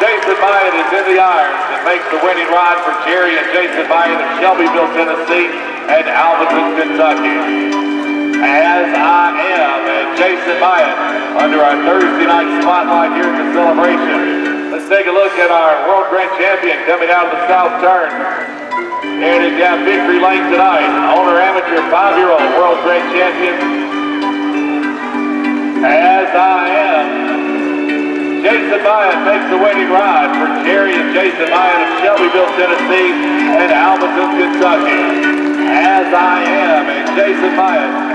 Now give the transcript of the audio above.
Jason Myatt is in the irons and makes the winning ride for Jerry and Jason Myatt of Shelbyville, Tennessee and Alvaton, Kentucky. As I am and Jason Myatt under our Thursday night spotlight here at the celebration. Let's take a look at our World Grand Champion coming out of the south turn. Headed down victory lane tonight, owner amateur five-year-old World Grand Champion. As I am Jason Myatt makes the winning ride for Jerry and Jason Myatt of Shelbyville, Tennessee and Alvaton, Kentucky. As I am, and Jason Myatt